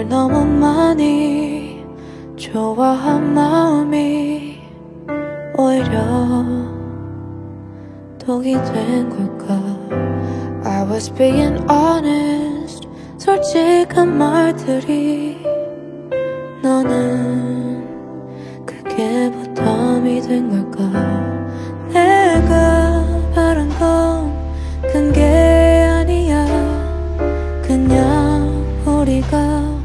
널 너무 많이 좋아한 마음이 오히려 독이 된 걸까? I was being honest 솔직한 말들이 너는 그게 뭐 부담이 된 걸까? 내가 바란 건 큰 게 아니야. 그냥 우리가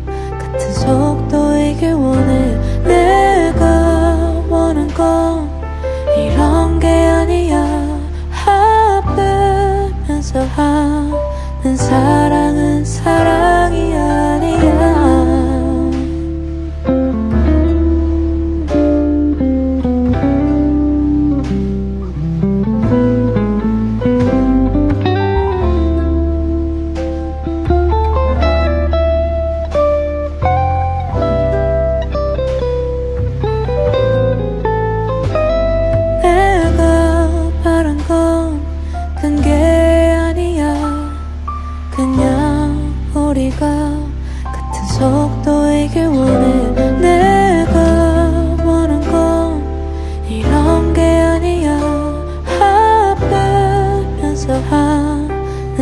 하는 사랑은 사랑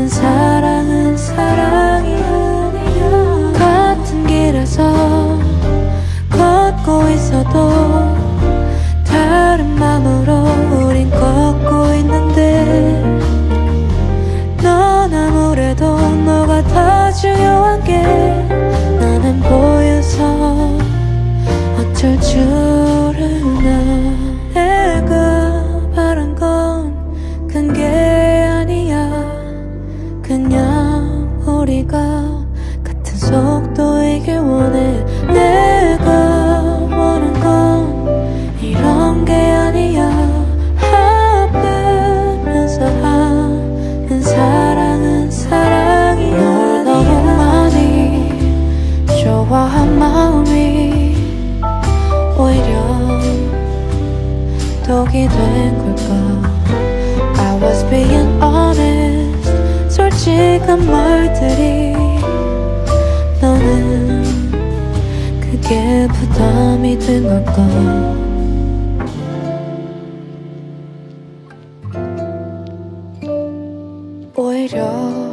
사랑은 사랑 오히려 독이 된 걸까? I was being honest. 솔직한 말들이 너는 그게 부담이 된 걸까? 오히려